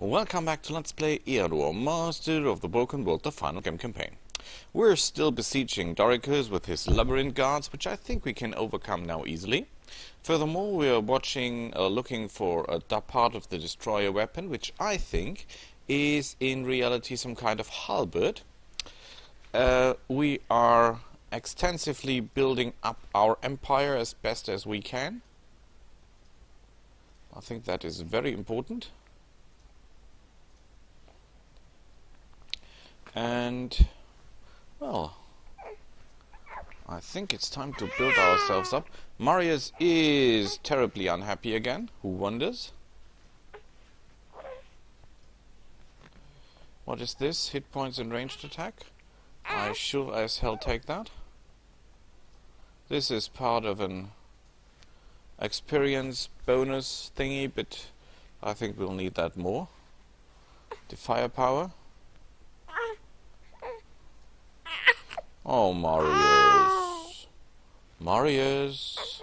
Welcome back to Let's Play Eador, Master of the Broken World, the final game campaign. We're still besieging Doricus with his labyrinth guards, which I think we can overcome now easily. Furthermore, we are watching, uh, looking for a part of the destroyer weapon, which I think is in reality some kind of halberd. Uh, we are extensively building up our empire as best as we can. I think that is very important. And, well, I think it's time to build ourselves up. Marius is terribly unhappy again. Who wonders? What is this? Hit points and ranged attack? I should as hell take that. This is part of an experience bonus thingy, but I think we'll need that more. The firepower. Oh, Marius. Marius.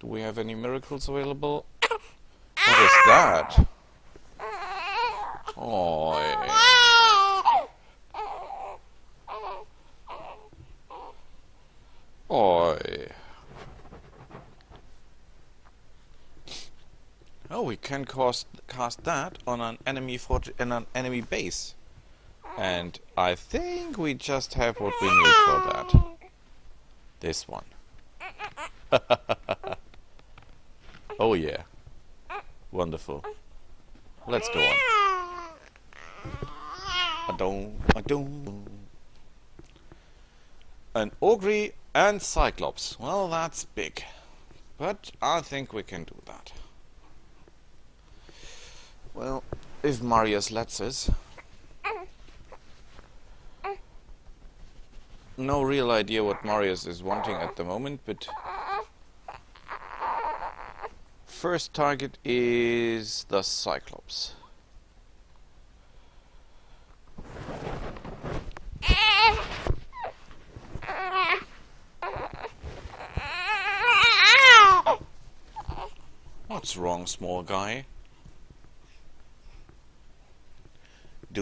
Do we have any miracles available? What is that? Oh. Oi. Oh, we can cast, cast that on an enemy fort in an enemy base. And I think we just have what we need for that. This one. oh yeah. Wonderful. Let's go on. I don't, I don't. An Ogre and Cyclops. Well, that's big. But I think we can do that. Well, if Marius lets us. No real idea what Marius is wanting at the moment, but first target is the Cyclops. What's wrong, small guy?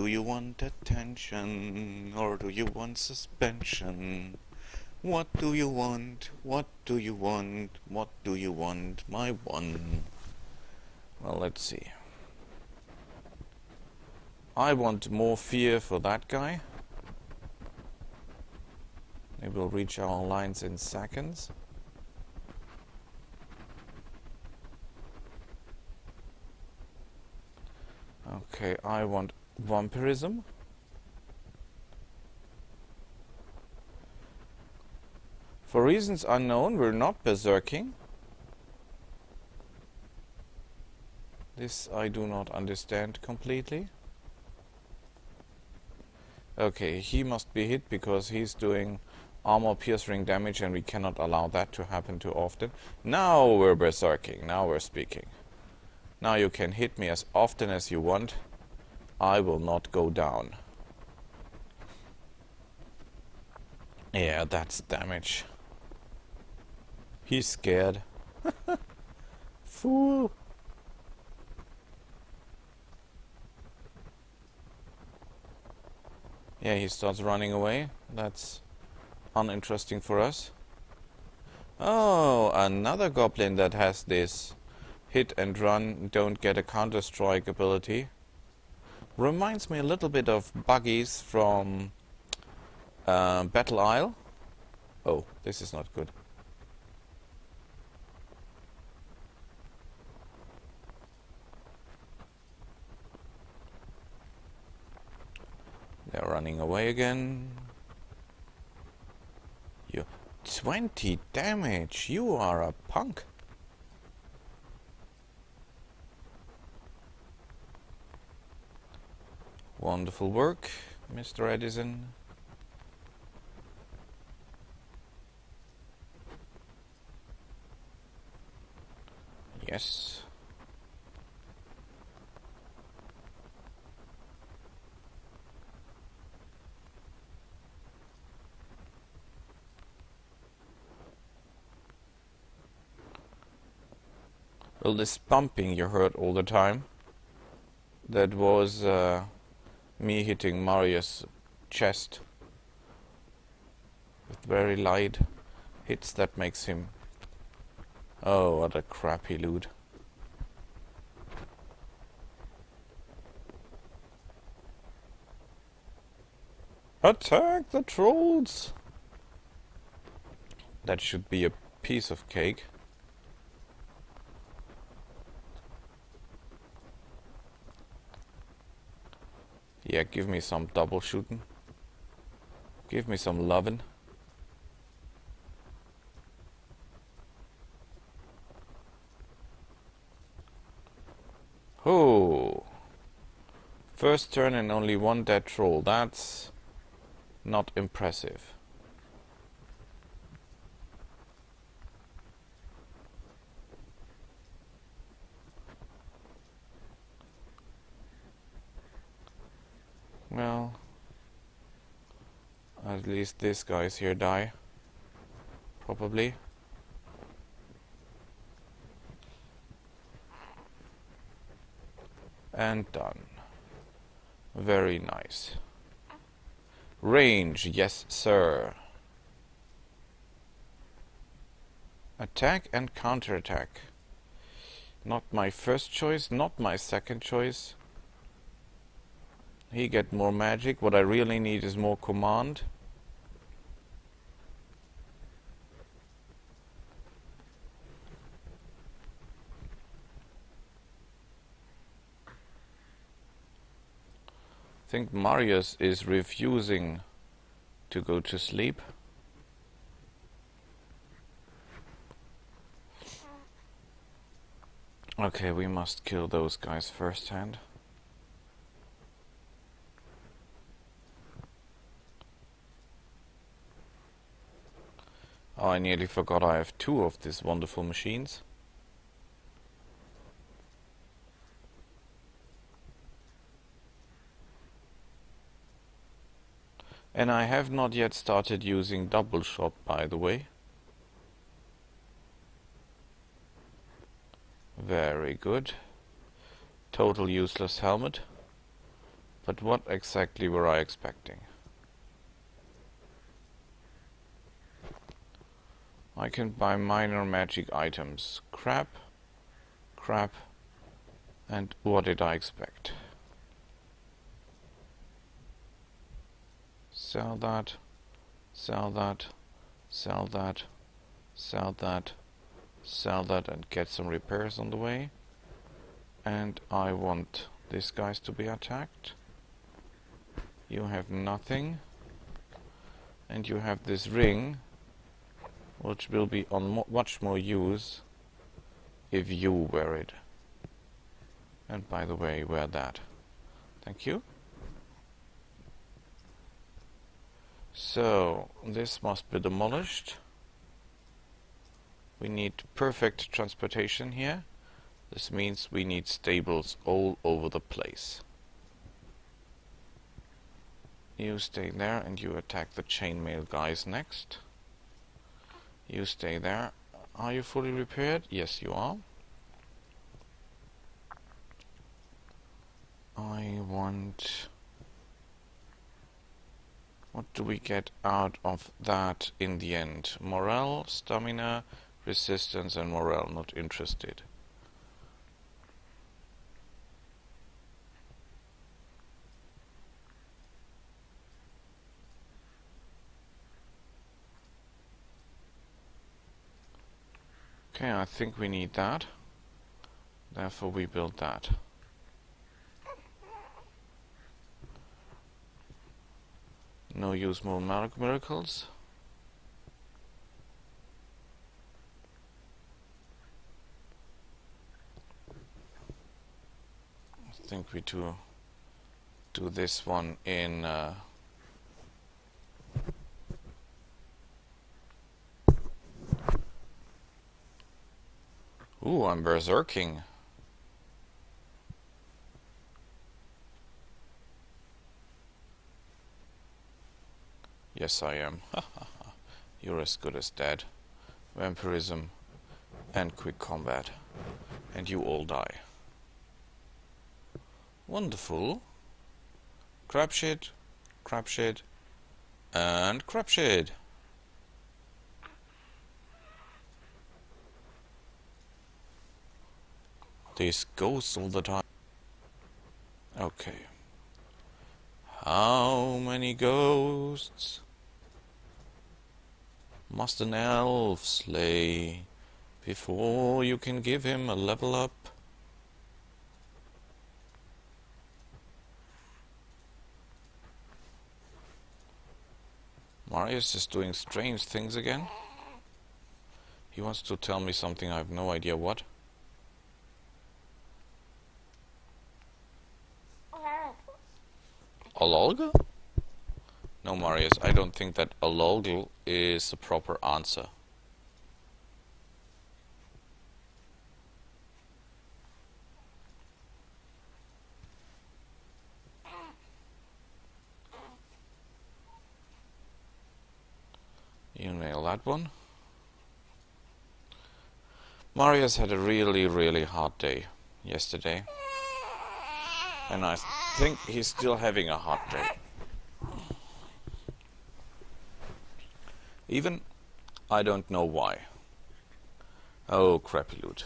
Do you want attention or do you want suspension? What do you want? What do you want? What do you want, my one? Well, let's see. I want more fear for that guy. They will reach our lines in seconds. Okay, I want vampirism. For reasons unknown, we're not berserking. This I do not understand completely. Okay, he must be hit because he's doing armor piercing damage and we cannot allow that to happen too often. Now we're berserking, now we're speaking. Now you can hit me as often as you want. I will not go down. Yeah, that's damage. He's scared. Fool. Yeah, he starts running away. That's uninteresting for us. Oh, another goblin that has this hit and run, don't get a counter strike ability. Reminds me a little bit of buggies from uh, Battle Isle. Oh, this is not good. They're running away again. You 20 damage. You are a punk. Wonderful work, Mr. Edison. Yes. Well, this bumping you heard all the time, that was uh, me hitting Marius' chest with very light hits that makes him... Oh, what a crappy loot. Attack the trolls! That should be a piece of cake. Yeah, give me some double shooting. Give me some loving. Oh. First turn and only one dead troll. That's not impressive. Well, at least this guy's here die. Probably. And done. Very nice. Range, yes sir. Attack and counterattack. Not my first choice, not my second choice. He get more magic. What I really need is more command. I think Marius is refusing to go to sleep. Okay, we must kill those guys first I nearly forgot I have two of these wonderful machines. And I have not yet started using double shot, by the way. Very good. Total useless helmet. But what exactly were I expecting? I can buy minor magic items. Crap, crap, and what did I expect? Sell that, sell that, sell that, sell that, sell that and get some repairs on the way. And I want these guys to be attacked. You have nothing. And you have this ring which will be on mo much more use if you wear it. And by the way, wear that. Thank you. So, this must be demolished. We need perfect transportation here. This means we need stables all over the place. You stay there and you attack the chainmail guys next. You stay there. Are you fully repaired? Yes, you are. I want... What do we get out of that in the end? Morale, stamina, resistance and morale. Not interested. Okay, I think we need that. Therefore we build that. No use more miracles. I think we do do this one in uh, Ooh, I'm berserking. Yes, I am. You're as good as dead. Vampirism and quick combat. And you all die. Wonderful. Crapshit, crapshit, and crapshit. This goes all the time. Okay. How many ghosts must an elf slay before you can give him a level up? Marius is doing strange things again. He wants to tell me something I have no idea what. Alolgl? No, Marius, I don't think that alolgl is the proper answer. You nail that one. Marius had a really, really hard day yesterday. And I think he's still having a hard day. Even I don't know why. Oh, crappy loot.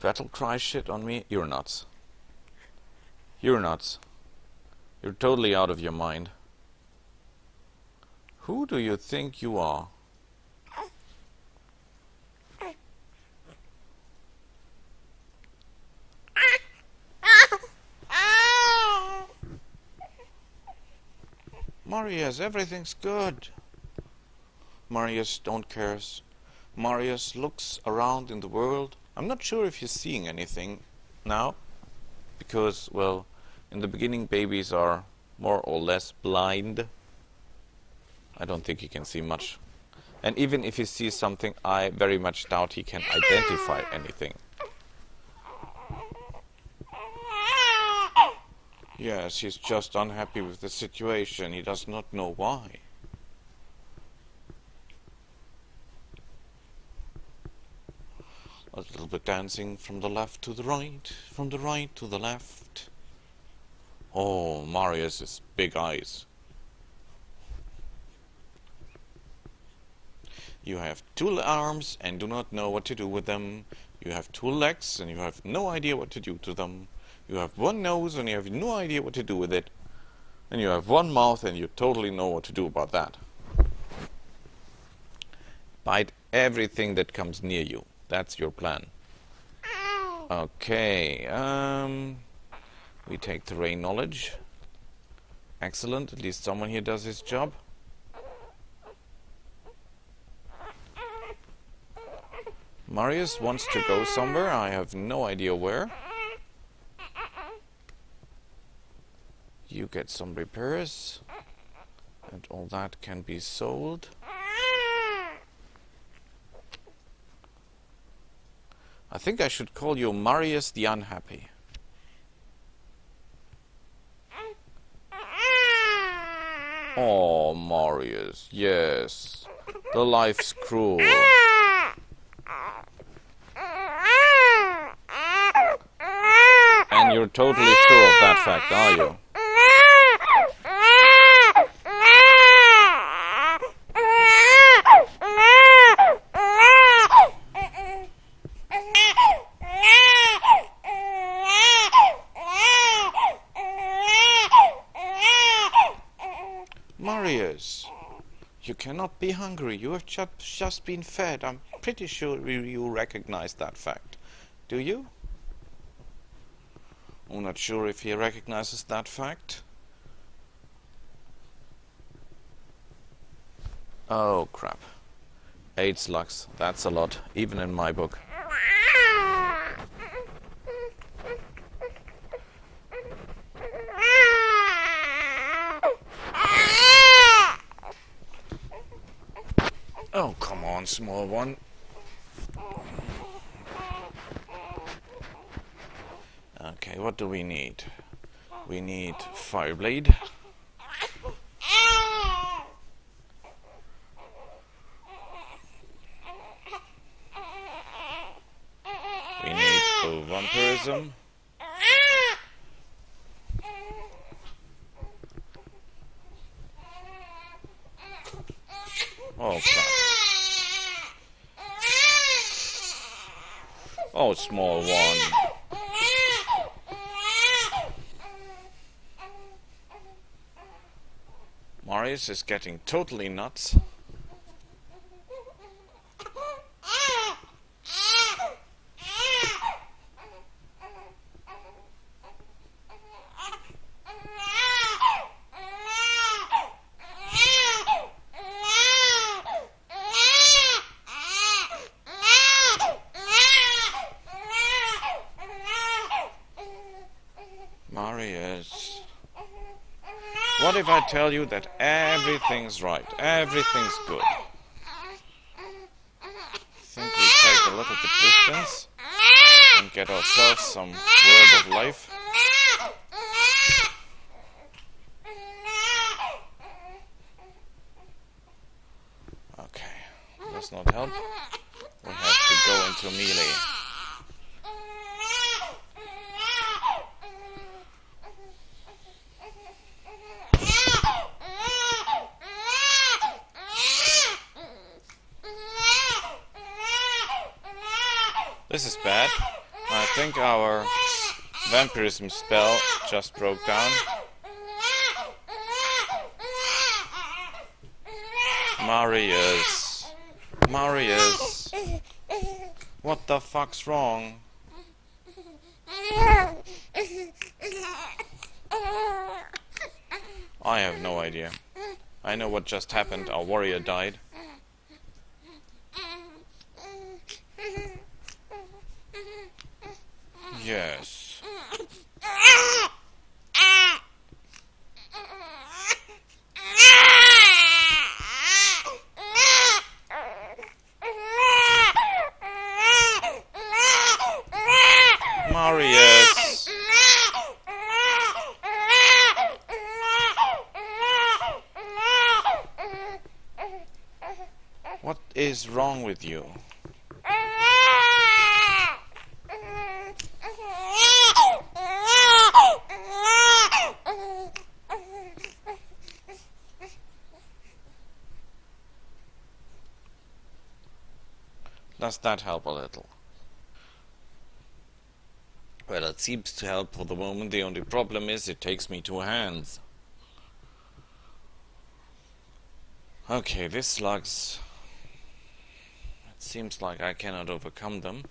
Battle cry shit on me? You're nuts. You're nuts. You're totally out of your mind. Who do you think you are? Marius, everything's good. Marius don't cares. Marius looks around in the world. I'm not sure if he's seeing anything now, because, well, in the beginning babies are more or less blind. I don't think he can see much. And even if he sees something, I very much doubt he can identify anything. Yes, he's just unhappy with the situation. He does not know why. A little bit dancing from the left to the right, from the right to the left. Oh, Marius's big eyes. You have two arms and do not know what to do with them. You have two legs and you have no idea what to do to them. You have one nose and you have no idea what to do with it. And you have one mouth and you totally know what to do about that. Bite everything that comes near you. That's your plan. Okay, um, we take terrain knowledge. Excellent, at least someone here does his job. Marius wants to go somewhere, I have no idea where. You get some repairs. And all that can be sold. I think I should call you Marius the Unhappy. Oh, Marius, yes. The life's cruel. And you're totally sure of that fact, are you? Cannot be hungry. You have just, just been fed. I'm pretty sure you recognize that fact. Do you? I'm not sure if he recognizes that fact. Oh crap. Eight slugs. That's a lot, even in my book. small one. Okay, what do we need? We need Fireblade. We need Vampirism. Small one. Marius is getting totally nuts. If I tell you that everything's right? Everything's good. Think we take a little bit distance and get ourselves some word of life? Okay, does not help. We have to go into melee. This is bad. I think our vampirism spell just broke down. Marius. Marius. What the fuck's wrong? I have no idea. I know what just happened. Our warrior died. With you? Does that help a little? Well, it seems to help for the moment. The only problem is it takes me two hands. Okay, this slugs. Seems like I cannot overcome them.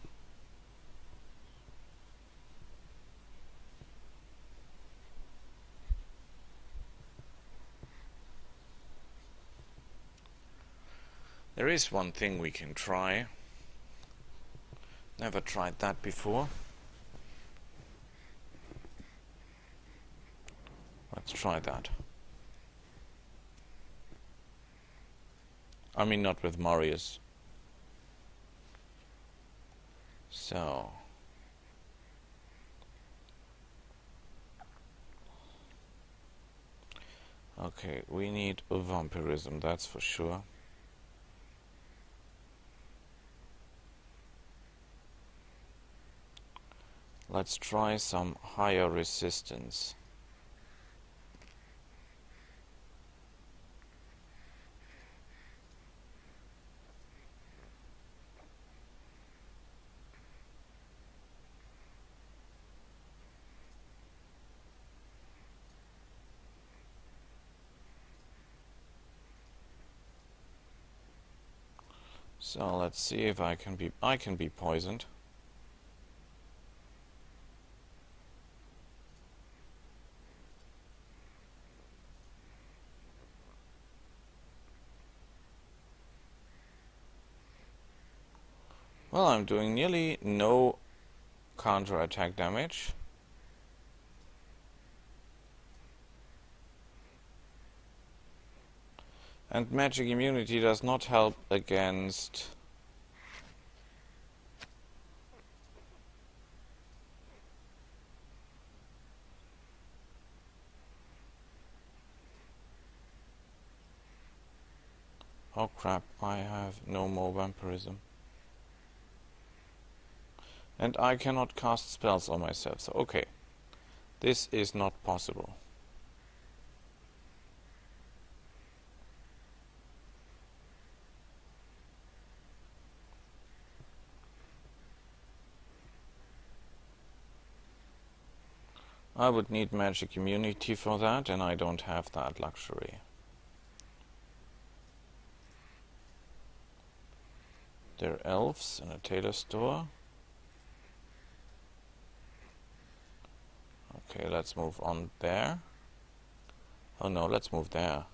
There is one thing we can try. Never tried that before. Let's try that. I mean, not with Marius. So. Okay, we need vampirism, that's for sure. Let's try some higher resistance. So let's see if I can be I can be poisoned. Well, I'm doing nearly no counter-attack damage. And magic immunity does not help against... Oh crap, I have no more vampirism. And I cannot cast spells on myself, so okay. This is not possible. I would need magic immunity for that, and I don't have that luxury. There are elves in a tailor store. Okay, let's move on there. Oh no, let's move there.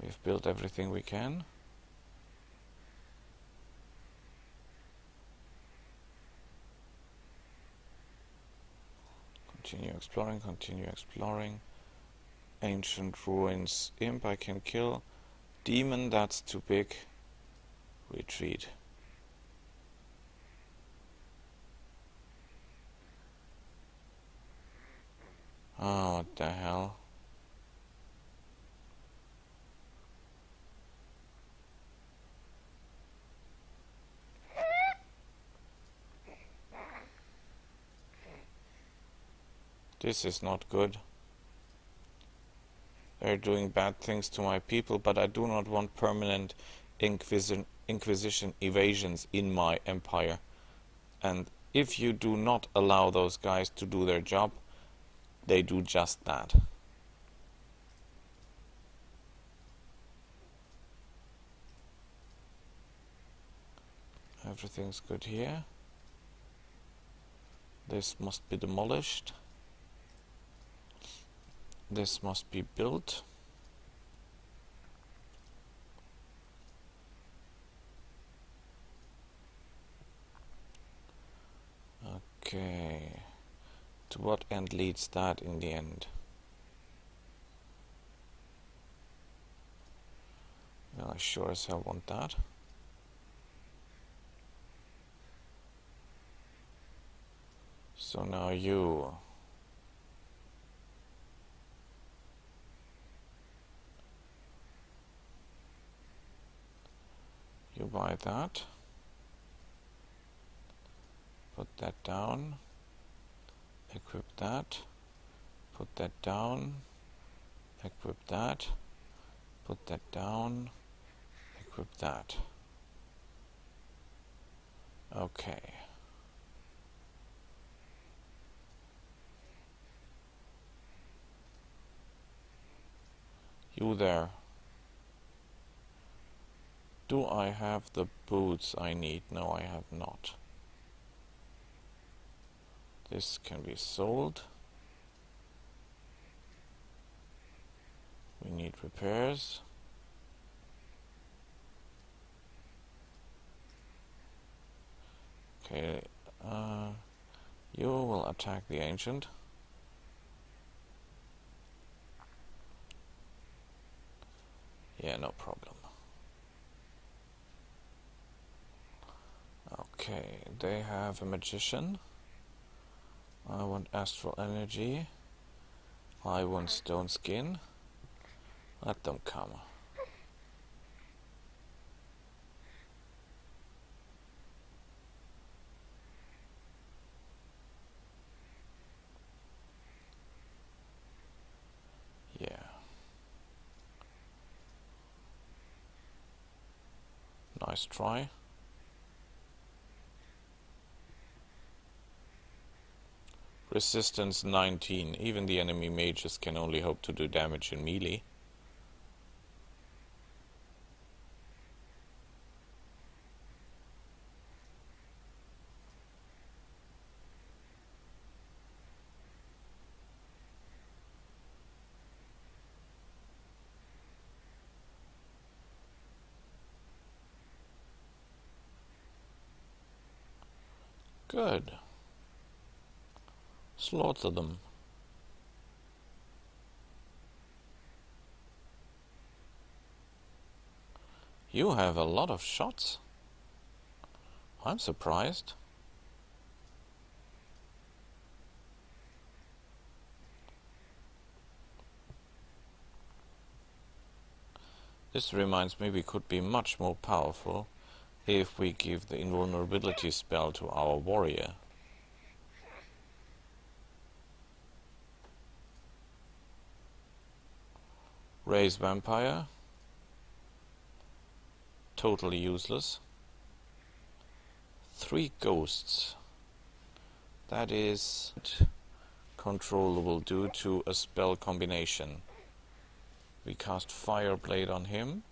We've built everything we can. Continue exploring, continue exploring. Ancient ruins. Imp I can kill. Demon, that's too big. Retreat. Oh, what the hell? This is not good. They're doing bad things to my people, but I do not want permanent Inquisition, Inquisition evasions in my empire. And if you do not allow those guys to do their job, they do just that. Everything's good here. This must be demolished. This must be built. Okay. To what end leads that in the end? Well, I sure as hell want that. So now you you buy that. Put that down. Equip that. Put that down. Equip that. Put that down. Equip that. Okay. You there do I have the boots I need? No, I have not. This can be sold. We need repairs. Okay, uh, you will attack the ancient. Yeah, no problem. Okay, they have a magician. I want astral energy. I want stone skin. Let them come. Yeah. Nice try. Resistance 19. Even the enemy mages can only hope to do damage in melee. Good. Slaughter them. You have a lot of shots. I'm surprised. This reminds me we could be much more powerful if we give the invulnerability spell to our warrior. Raise Vampire. Totally useless. Three ghosts. That is controllable due to a spell combination. We cast Fireblade on him.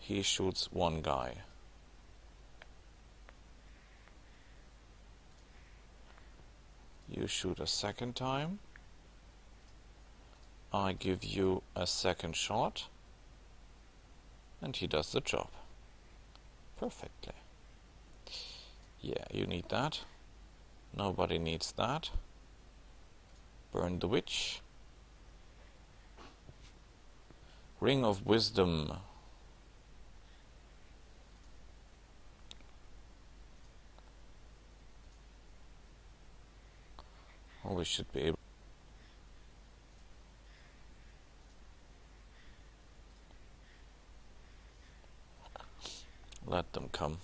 He shoots one guy. You shoot a second time. I give you a second shot and he does the job perfectly. Yeah, you need that. Nobody needs that. Burn the witch. Ring of Wisdom. Oh, we should be able Let them come.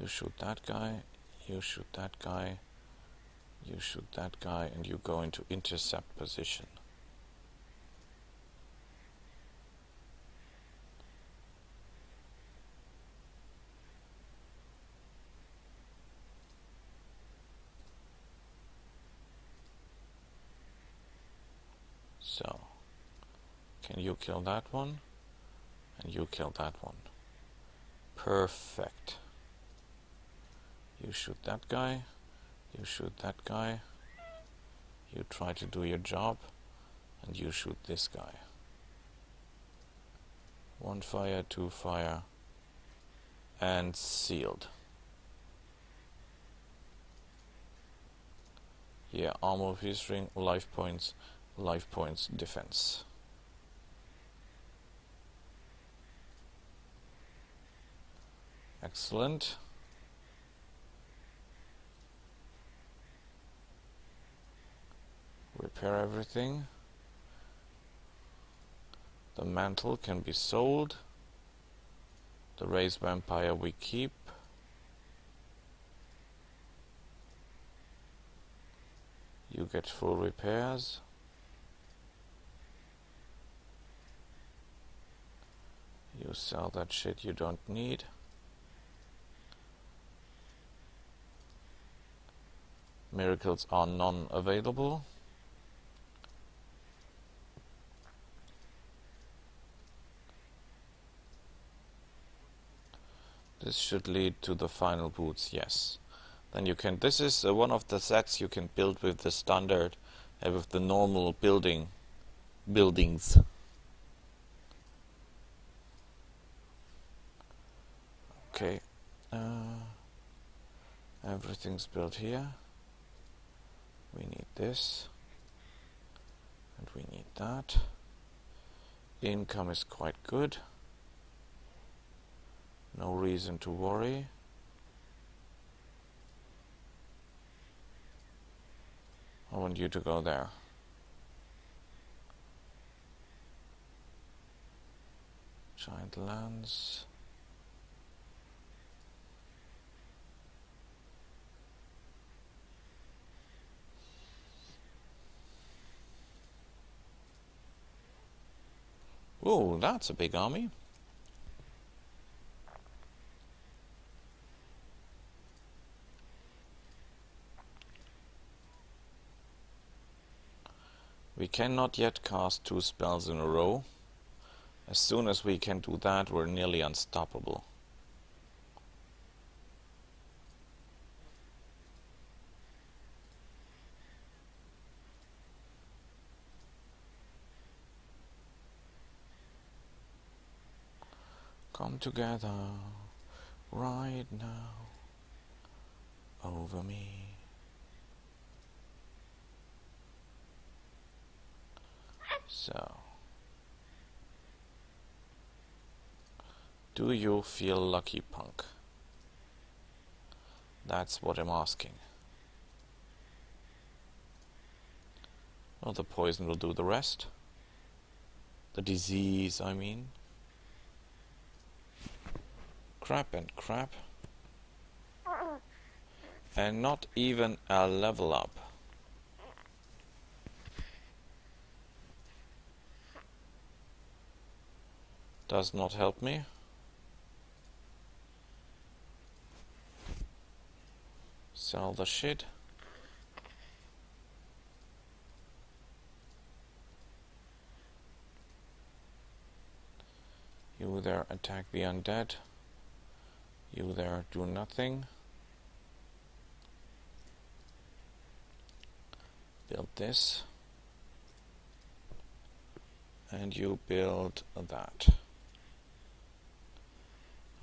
You shoot that guy, you shoot that guy, you shoot that guy, and you go into intercept position. So, can you kill that one? And you kill that one. Perfect. You shoot that guy. You shoot that guy. You try to do your job. And you shoot this guy. One fire, two fire. And sealed. Yeah, armor piercing, life points, life points defense. Excellent. Repair everything. The mantle can be sold. The raised vampire we keep. You get full repairs. You sell that shit you don't need. Miracles are non-available. This should lead to the final boots, yes. Then you can, this is uh, one of the sets you can build with the standard, uh, with the normal building, buildings. Okay. Uh, everything's built here. We need this. And we need that. Income is quite good. No reason to worry. I want you to go there. Giant lands. Oh, that's a big army. We cannot yet cast two spells in a row. As soon as we can do that, we're nearly unstoppable. Come together right now over me. So, do you feel lucky, punk? That's what I'm asking. Well, the poison will do the rest. The disease, I mean. Crap and crap. And not even a level up. Does not help me. Sell the shit. You there attack the undead. You there do nothing. Build this. And you build that.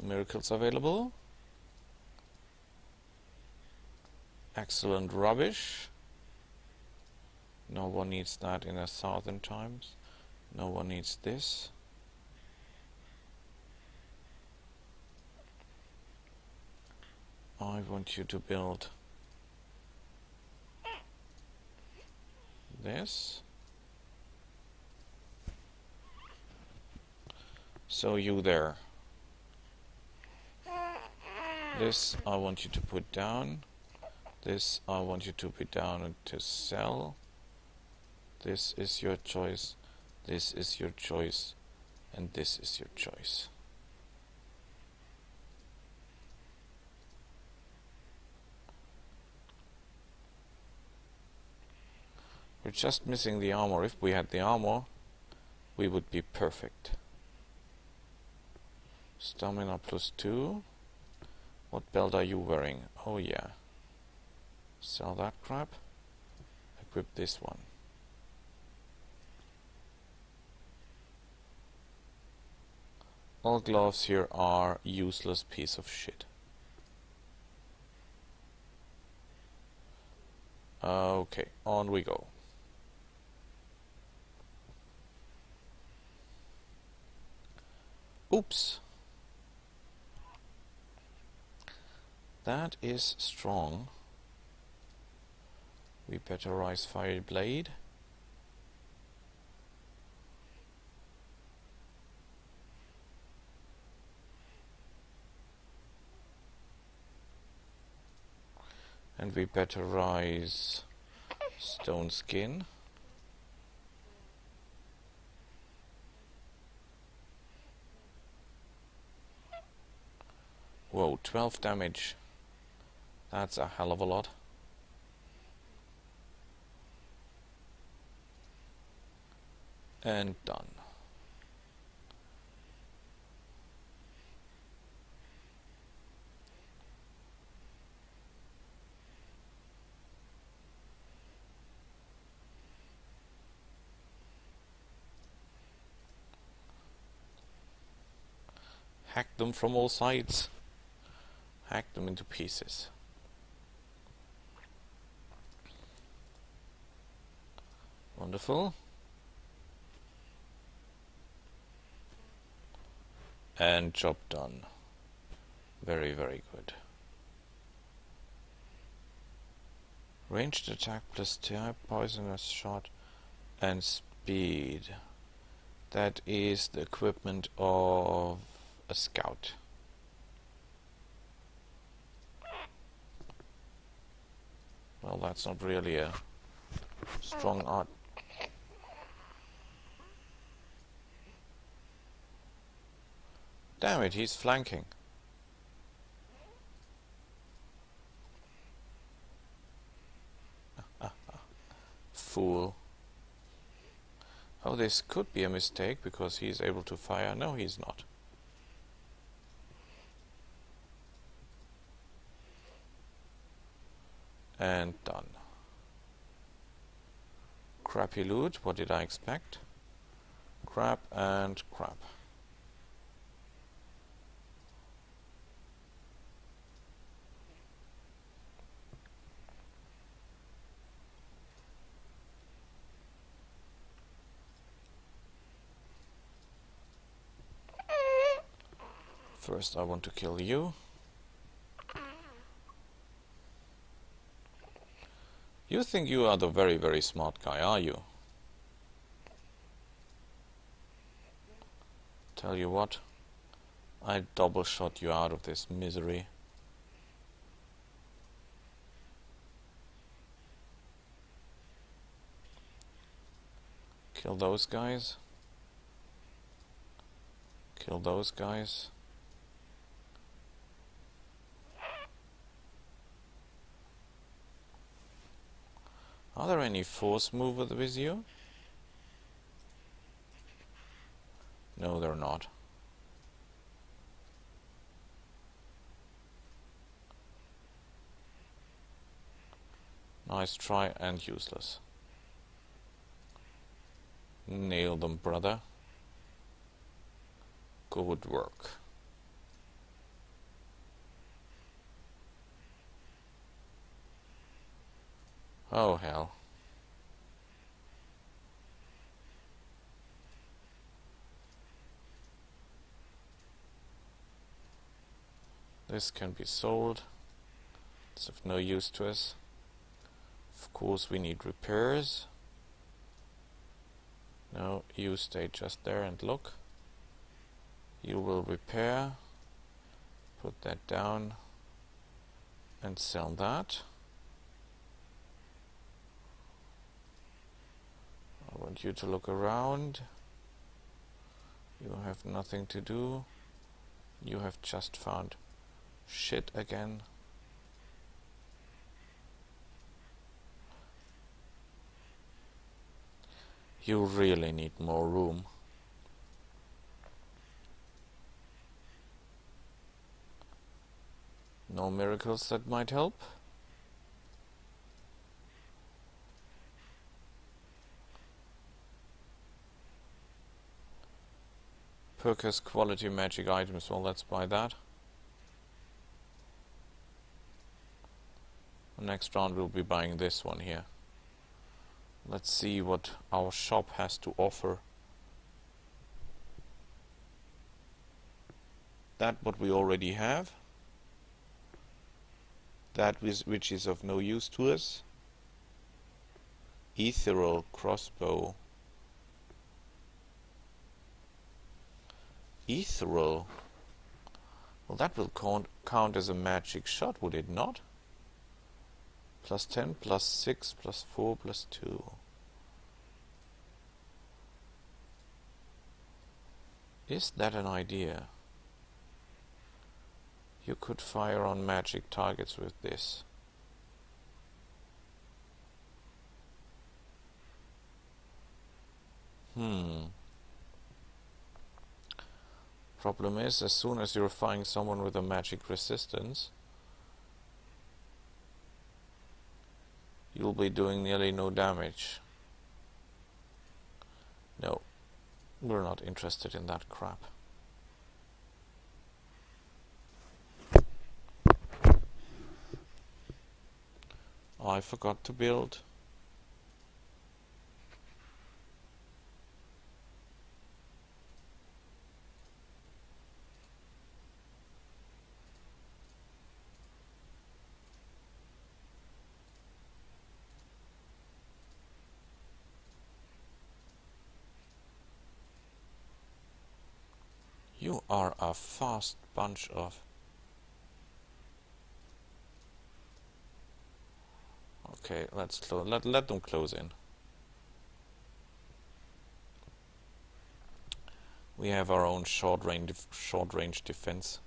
Miracles available. Excellent rubbish. No one needs that in a thousand times. No one needs this. I want you to build this. So you there. This I want you to put down. This I want you to put down and to sell. This is your choice. This is your choice. And this is your choice. We're just missing the armor. If we had the armor, we would be perfect. Stamina plus two. What belt are you wearing? Oh yeah. Sell that crap. Equip this one. All gloves here are useless piece of shit. Okay, on we go. Oops. That is strong. We better rise Fire Blade. And we better rise Stone Skin. Whoa, 12 damage. That's a hell of a lot. And done. Hack them from all sides. Hack them into pieces. Wonderful. And job done. Very, very good. Ranged attack plus type, poisonous shot, and speed. That is the equipment of a scout. Well, that's not really a strong oh. art Damn it, he's flanking. Fool. Oh, this could be a mistake because he's able to fire. No, he's not. And done. Crappy loot, what did I expect? Crap and crap. First I want to kill you. You think you are the very, very smart guy, are you? Tell you what, I double shot you out of this misery. Kill those guys. Kill those guys. Are there any force movers with you? No, they're not. Nice try and useless. Nail them, brother. Good work. Oh hell. This can be sold. It's of no use to us. Of course we need repairs. No, you stay just there and look. You will repair. Put that down. And sell that. I want you to look around. You have nothing to do. You have just found shit again. You really need more room. No miracles that might help? Purchase quality magic items, well let's buy that. Next round we'll be buying this one here. Let's see what our shop has to offer. That what we already have. That which is of no use to us. Ethereal crossbow. Ethereal. Well, that will count, count as a magic shot, would it not? Plus 10, plus 6, plus 4, plus 2. Is that an idea? You could fire on magic targets with this. Hmm. Problem is, as soon as you're firing someone with a magic resistance, you'll be doing nearly no damage. No, we're not interested in that crap. I forgot to build. You are a fast bunch of... Okay, let's let let them close in. We have our own short range short range defense.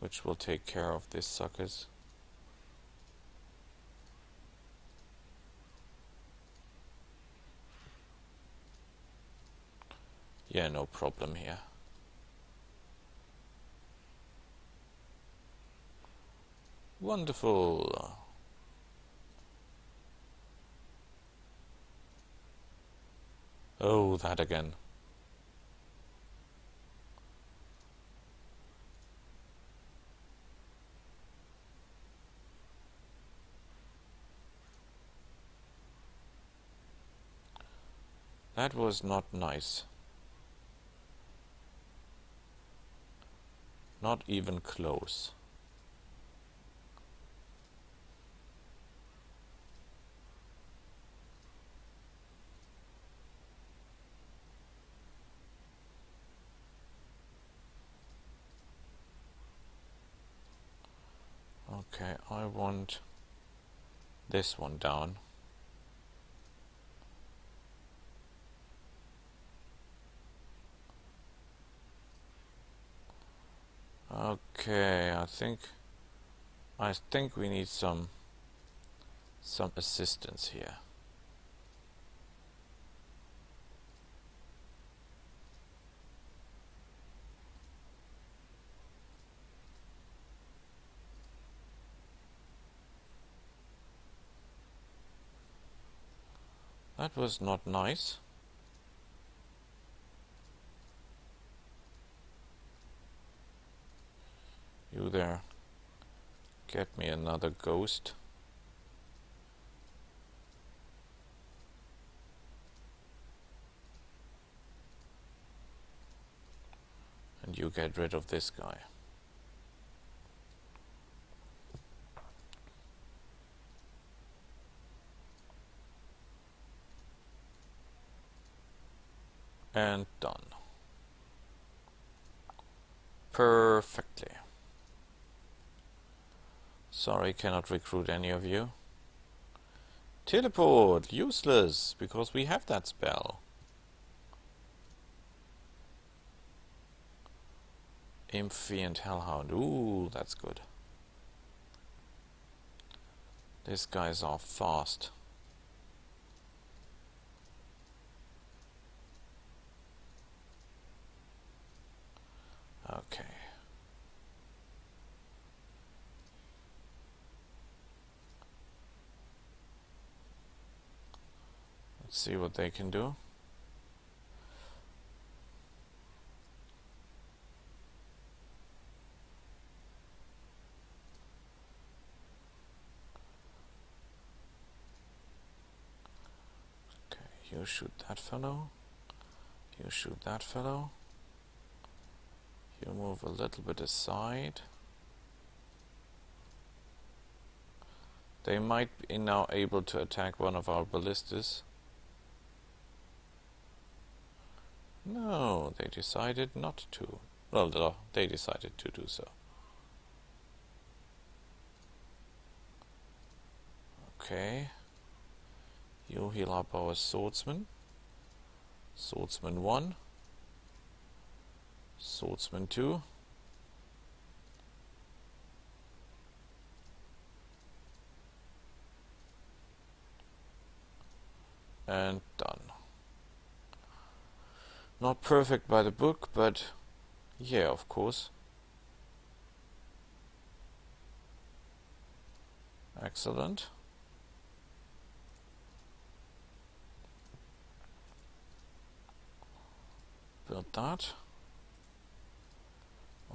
Which will take care of these suckers. Yeah, no problem here. Wonderful. Oh, that again. That was not nice. Not even close. Okay, I want this one down. Okay, I think I think we need some some assistance here. That was not nice. There. Get me another ghost. And you get rid of this guy. And done. Perfectly. Sorry, cannot recruit any of you. Teleport! Useless, because we have that spell. and Hellhound. Ooh, that's good. These guys are fast. Okay. Let's see what they can do. Okay, you shoot that fellow. You shoot that fellow. You move a little bit aside. They might be now able to attack one of our ballistas. No, they decided not to. Well, they decided to do so. Okay. You heal up our swordsman. Swordsman 1. Swordsman 2. And done. Not perfect by the book, but yeah, of course. Excellent. Build that.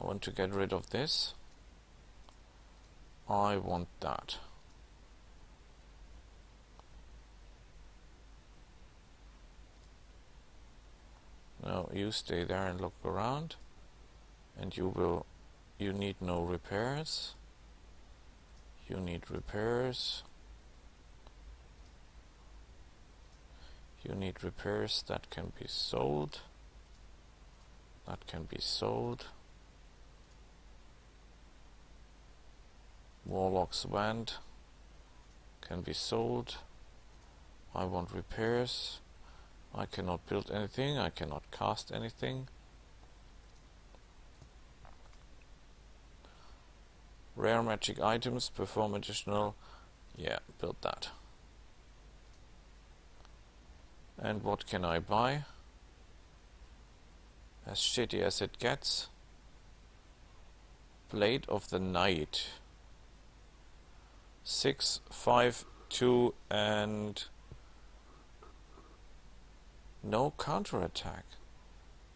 I want to get rid of this. I want that. Now you stay there and look around and you will you need no repairs. You need repairs. You need repairs that can be sold that can be sold. Warlock's Wand can be sold. I want repairs I cannot build anything, I cannot cast anything. Rare magic items perform additional. Yeah, build that. And what can I buy? As shitty as it gets. Blade of the Night. Six, five, two, and no counterattack.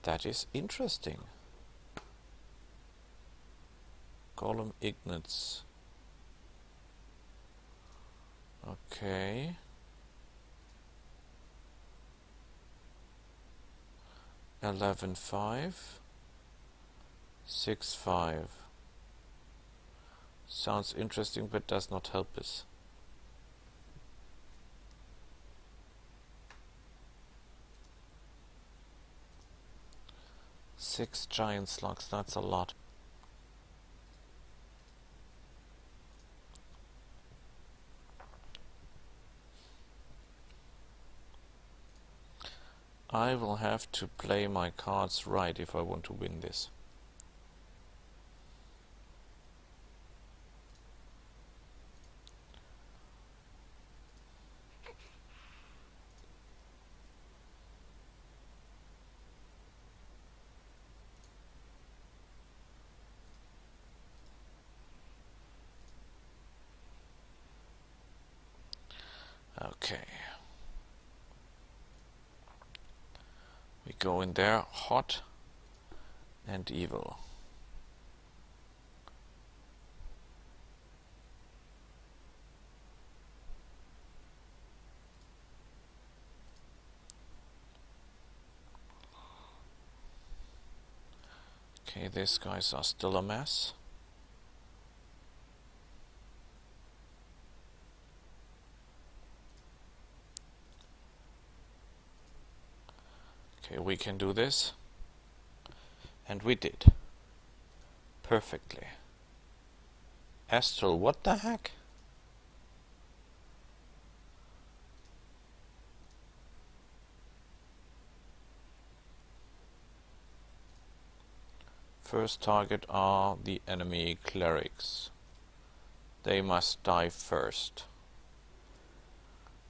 That is interesting. Column Ignatz. Okay. Eleven five. Six five. Sounds interesting but does not help us. Six giant slugs, that's a lot. I will have to play my cards right if I want to win this. Go hot and evil. Okay, these guys are still a mess. Okay, we can do this. And we did. Perfectly. Astral, what the heck? First target are the enemy clerics. They must die first.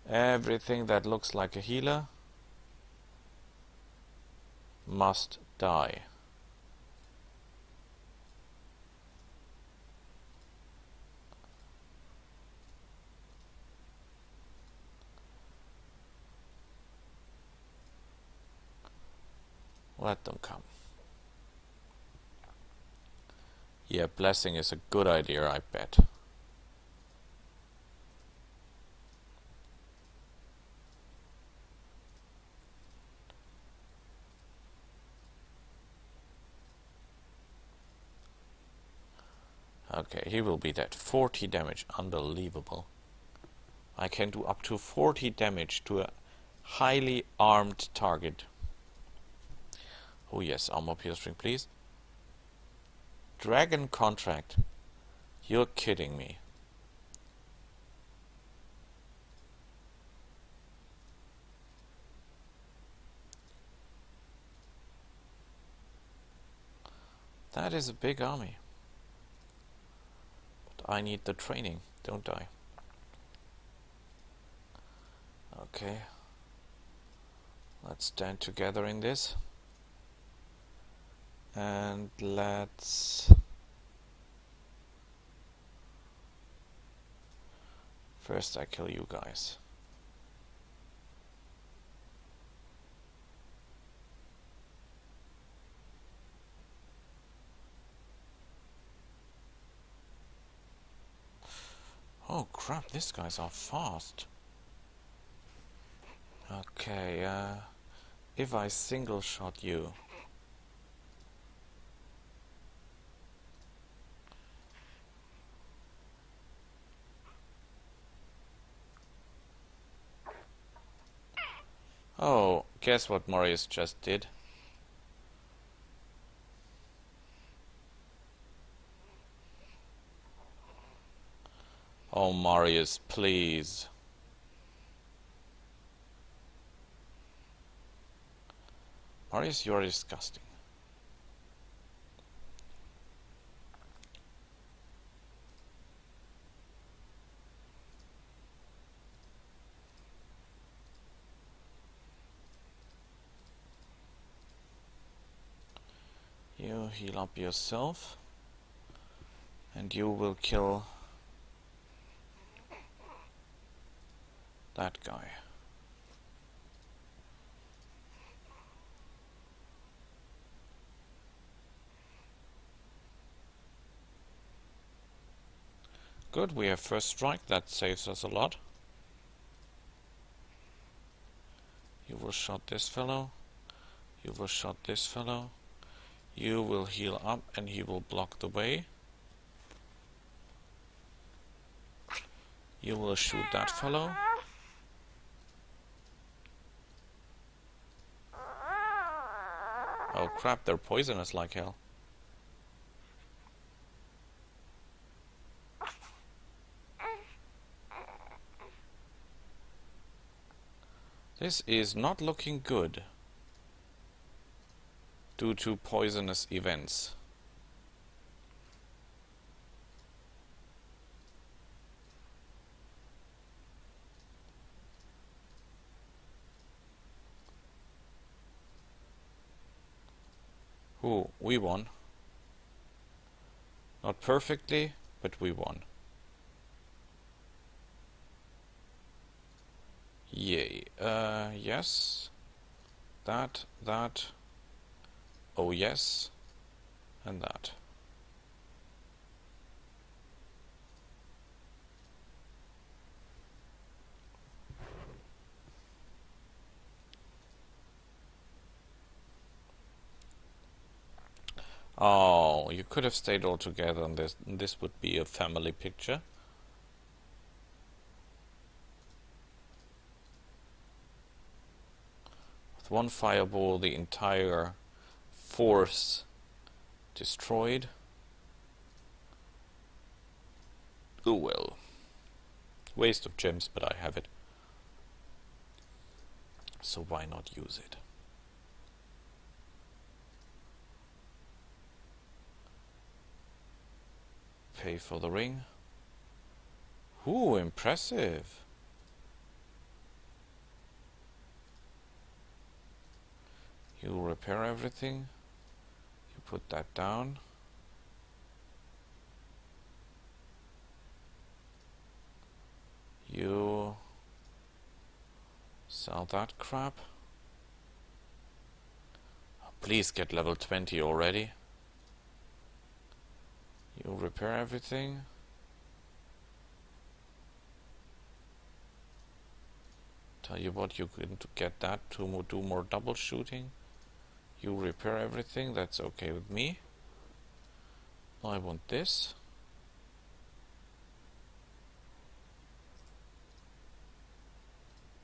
Everything that looks like a healer must die. Let them come. Yeah, blessing is a good idea, I bet. Okay, he will be dead. 40 damage. Unbelievable. I can do up to 40 damage to a highly armed target. Oh yes, armor piercing, please. Dragon contract. You're kidding me. That is a big army. I need the training, don't I? Okay. Let's stand together in this. And let's... First I kill you guys. Oh crap, these guys are fast. Okay, uh, if I single shot you... Oh, guess what Marius just did? Oh, Marius, please. Marius, you're disgusting. You heal up yourself and you will kill that guy. Good, we have first strike, that saves us a lot. You will shot this fellow. You will shot this fellow. You will heal up and he will block the way. You will shoot that fellow. Oh crap, they're poisonous like hell. This is not looking good due to poisonous events. Ooh, we won. Not perfectly, but we won. Yay. Uh, yes. That, that. Oh yes. And that. Oh, you could have stayed all together and this, this would be a family picture. With one fireball the entire force destroyed. Oh well. Waste of gems, but I have it. So why not use it? Pay for the ring. Ooh, impressive. You repair everything. You put that down. You sell that crap. Please get level 20 already. You repair everything. Tell you what, you can get that to do more double shooting. You repair everything, that's okay with me. I want this.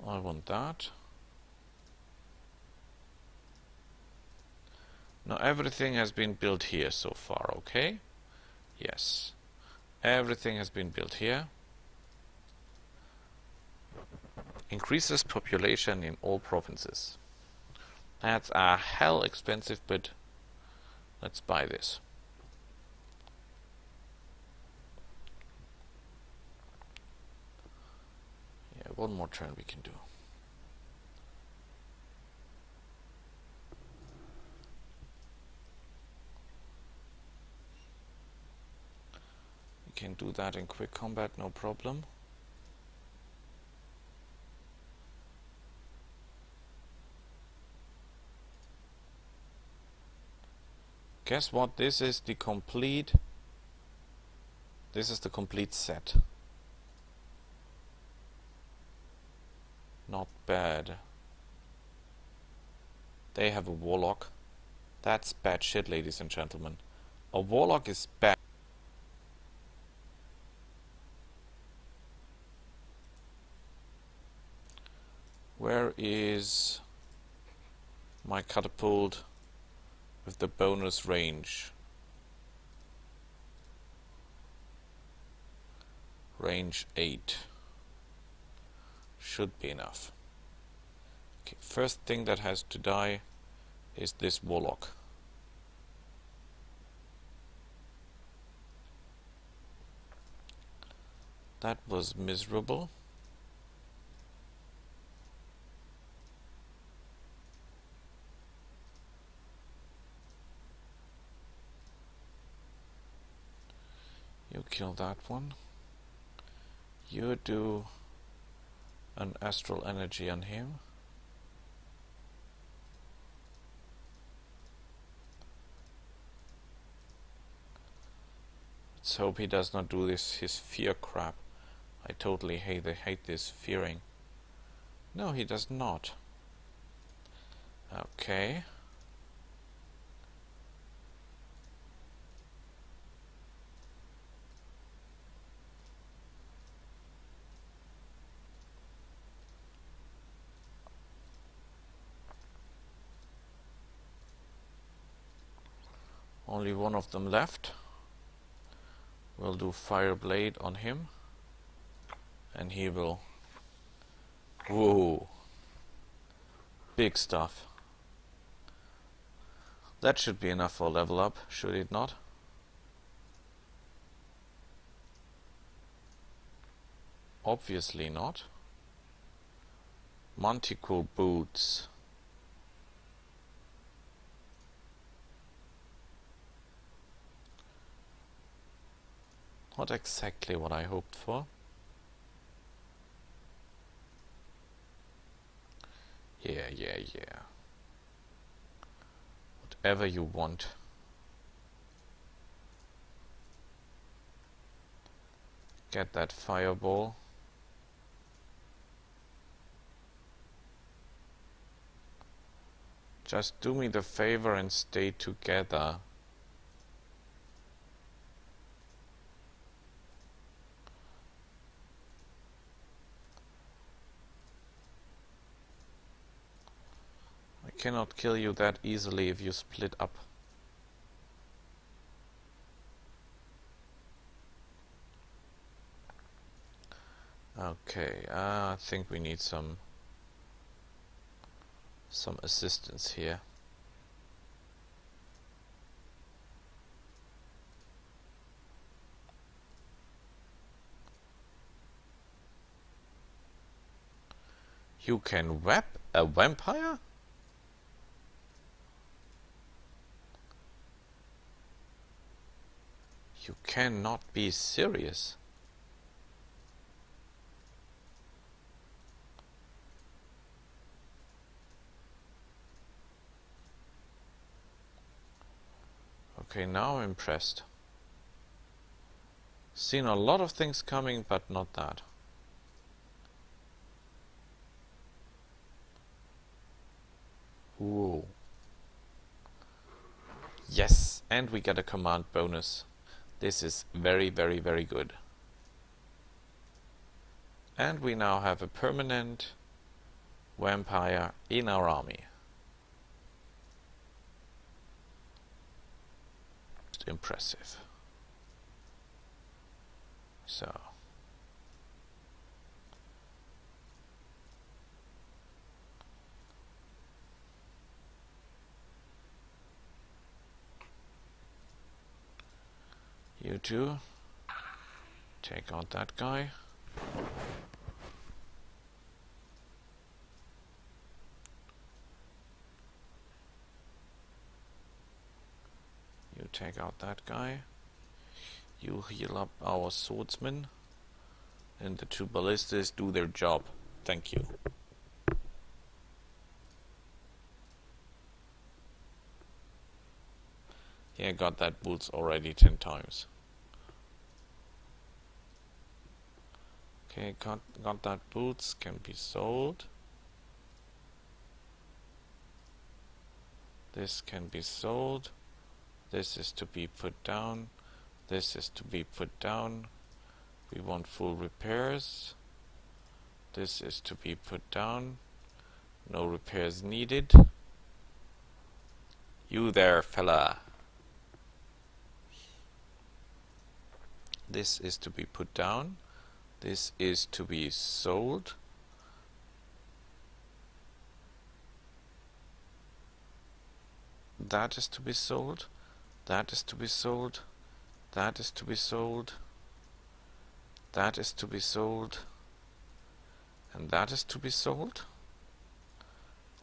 I want that. Now everything has been built here so far, okay? Yes. Everything has been built here. Increases population in all provinces. That's a hell expensive, but let's buy this. Yeah, one more turn we can do. Can do that in quick combat, no problem. Guess what? This is the complete... This is the complete set. Not bad. They have a warlock. That's bad shit, ladies and gentlemen. A warlock is bad. Where is my catapult with the bonus range? Range 8. Should be enough. Okay, first thing that has to die is this warlock. That was miserable. You kill that one. You do an astral energy on him. Let's hope he does not do this his fear crap. I totally hate I hate this fearing. No, he does not. Okay. Only one of them left we'll do fire blade on him and he will whoa big stuff That should be enough for level up, should it not? Obviously not. Manticore boots. Not exactly what I hoped for. Yeah, yeah, yeah. Whatever you want. Get that fireball. Just do me the favor and stay together. Cannot kill you that easily if you split up. Okay, uh, I think we need some some assistance here. You can web a vampire? You cannot be serious. Okay, now I'm impressed. Seen a lot of things coming, but not that. Whoa. Yes, and we get a command bonus. This is very, very, very good. And we now have a permanent vampire in our army. impressive. So. You two, take out that guy. You take out that guy. You heal up our swordsman. And the two ballistas do their job. Thank you. Yeah, got that boots already ten times. Okay, that boots, can be sold. This can be sold. This is to be put down. This is to be put down. We want full repairs. This is to be put down. No repairs needed. You there, fella. This is to be put down. This is to be sold. That is to be sold. That is to be sold. That is to be sold. That is to be sold. And that is to be sold.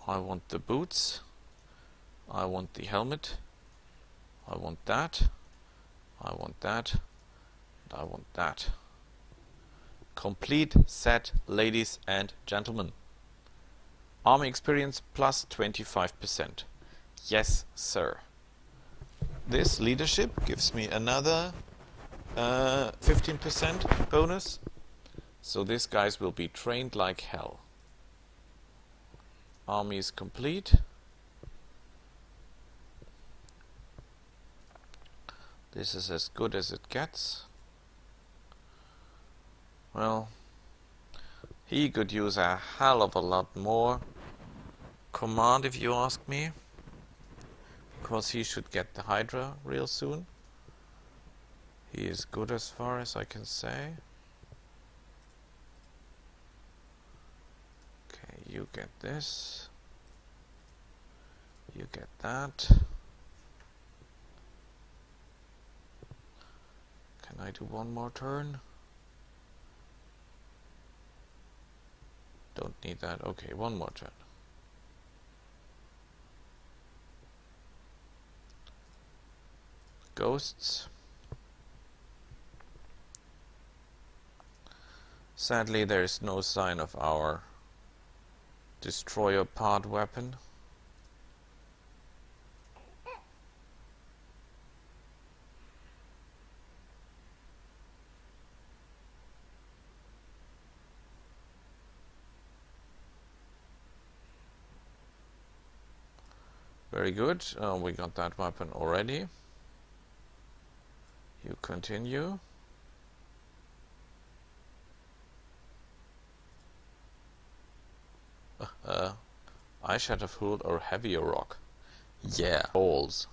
I want the boots. I want the helmet. I want that. I want that. And I want that. Complete set, ladies and gentlemen. Army experience plus 25%. Yes, sir this leadership gives me another 15% uh, bonus. So these guys will be trained like hell. Army is complete. This is as good as it gets. Well, he could use a hell of a lot more command if you ask me. Because he should get the Hydra real soon. He is good as far as I can say. Okay, you get this. You get that. Can I do one more turn? Don't need that. Okay, one more turn. Ghosts. Sadly, there is no sign of our destroyer pod weapon. Very good. Uh, we got that weapon already. You continue. Uh, I should have or heavier rock. Yeah. Balls.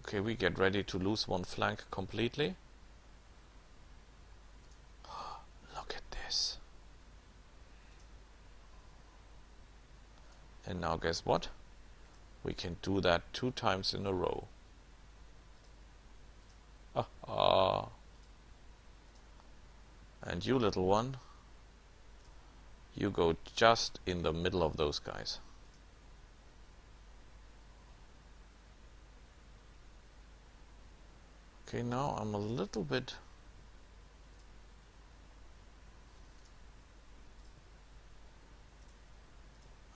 Okay, we get ready to lose one flank completely. Look at this. And now guess what? We can do that two times in a row. Ah, ah. And you little one, you go just in the middle of those guys. Okay, now I'm a little bit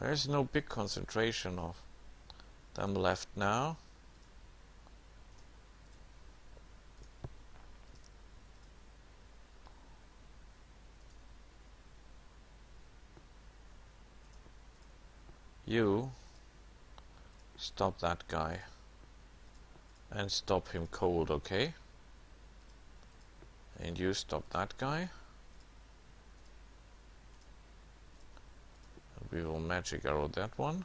There's no big concentration of them left now. You stop that guy and stop him cold, okay? And you stop that guy. We will magic arrow that one.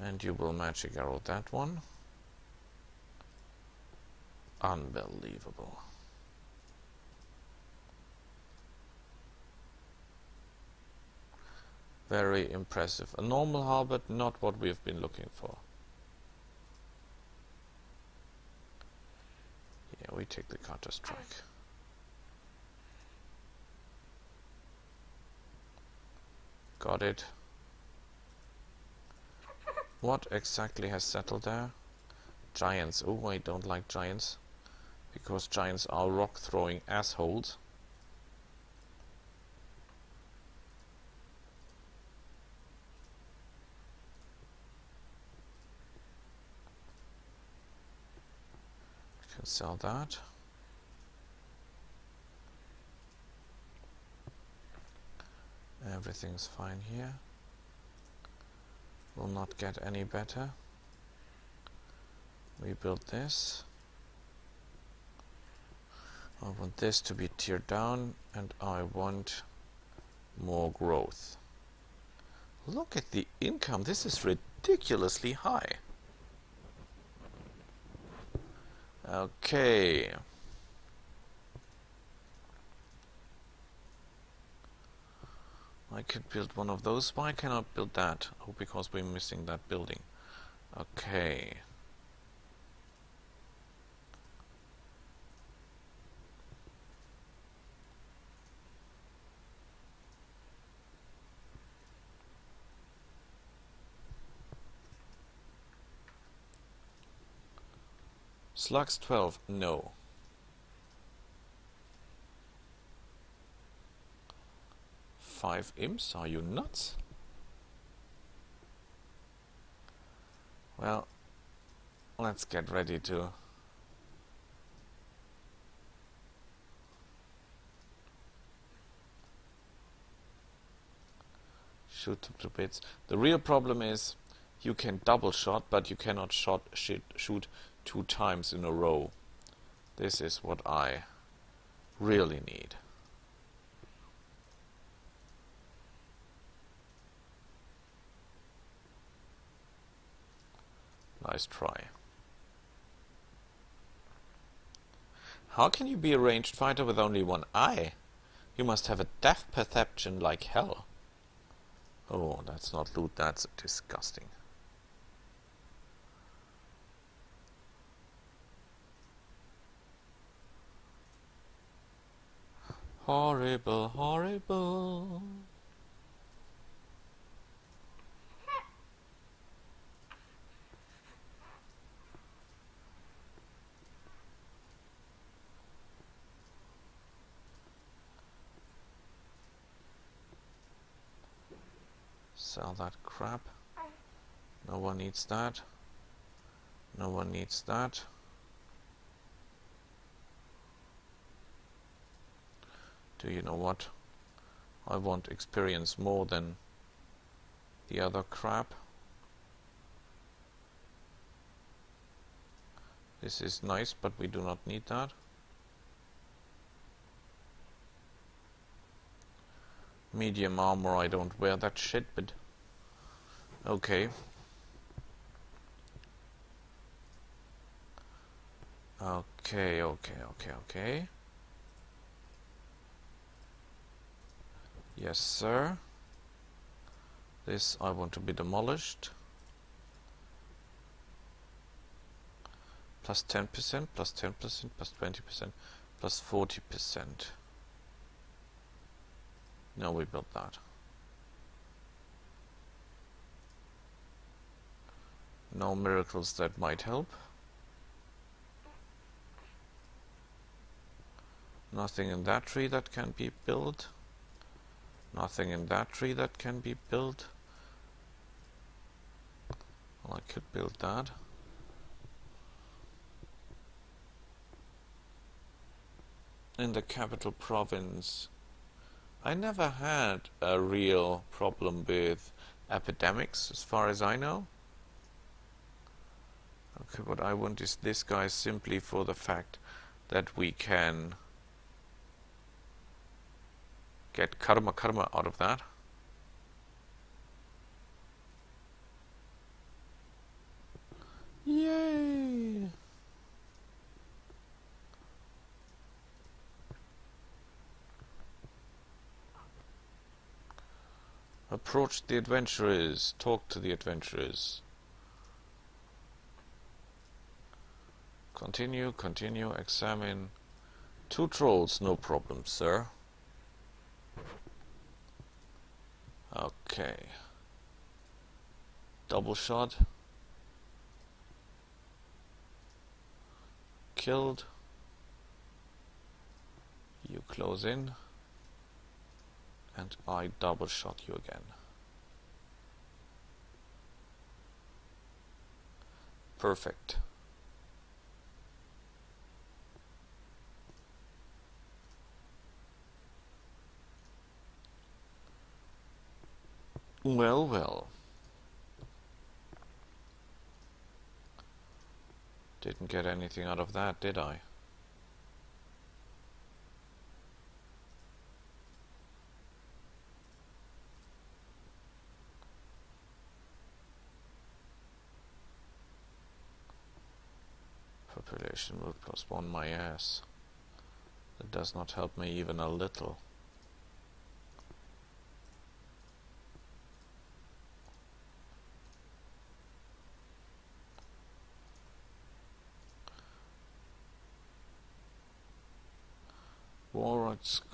And you will magic arrow that one. Unbelievable. Very impressive. A normal halberd, not what we've been looking for. Yeah, we take the counter strike. Got it. What exactly has settled there? Giants. Oh, I don't like giants. Because giants are rock throwing assholes. Sell that. Everything's fine here. Will not get any better. We build this. I want this to be teared down and I want more growth. Look at the income. This is ridiculously high. Okay. I could build one of those. Why cannot build that? Oh, because we're missing that building. Okay. Slugs 12, no. Five imps, are you nuts? Well, let's get ready to shoot them to bits. The real problem is you can double shot, but you cannot shot shoot, shoot two times in a row. This is what I really need. Nice try. How can you be a ranged fighter with only one eye? You must have a depth perception like hell. Oh, that's not loot, that's disgusting. Horrible, horrible. Sell that crap. No one needs that. No one needs that. Do you know what? I want experience more than the other crap. This is nice, but we do not need that. Medium armor, I don't wear that shit, but okay. Okay, okay, okay, okay. Yes, sir. This I want to be demolished. Plus 10%, plus 10%, plus 20%, plus 40%. No, we built that. No miracles that might help. Nothing in that tree that can be built. Nothing in that tree that can be built. Well, I could build that. In the capital province, I never had a real problem with epidemics, as far as I know. Okay, what I want is this guy simply for the fact that we can get karma karma out of that. Yay! Approach the adventurers. Talk to the adventurers. Continue, continue, examine. Two trolls, no problem, sir. Okay. Double shot. Killed. You close in and I double shot you again. Perfect. Well, well. Didn't get anything out of that, did I? Population will plus one my ass. That does not help me even a little.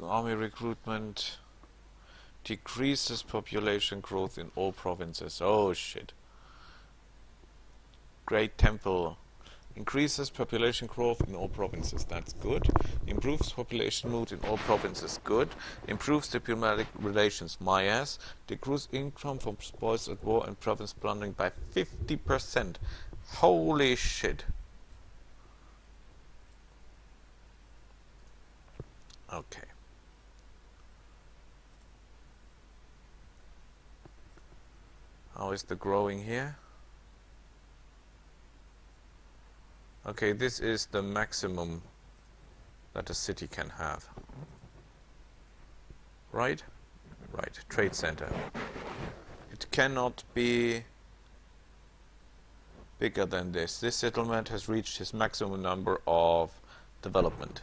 Army recruitment decreases population growth in all provinces. Oh shit. Great Temple Increases population growth in all provinces. That's good. Improves population mood in all provinces. Good. Improves diplomatic relations. My ass. Decreases income from spoils at war and province plundering by 50%. Holy shit. Okay. How is the growing here? Okay, this is the maximum that a city can have. Right? Right, trade center. It cannot be bigger than this. This settlement has reached its maximum number of development.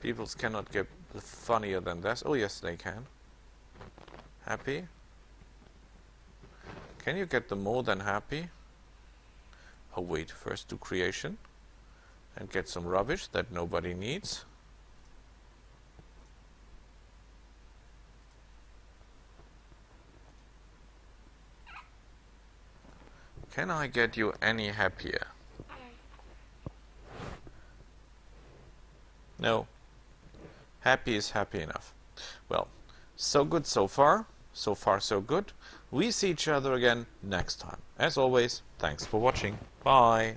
Peoples cannot get funnier than this. Oh, yes, they can. Happy? Can you get the more than happy? Oh, wait, first do creation. And get some rubbish that nobody needs. Can I get you any happier? No. Happy is happy enough. Well, so good so far. So far so good. We see each other again next time. As always, thanks for watching. Bye.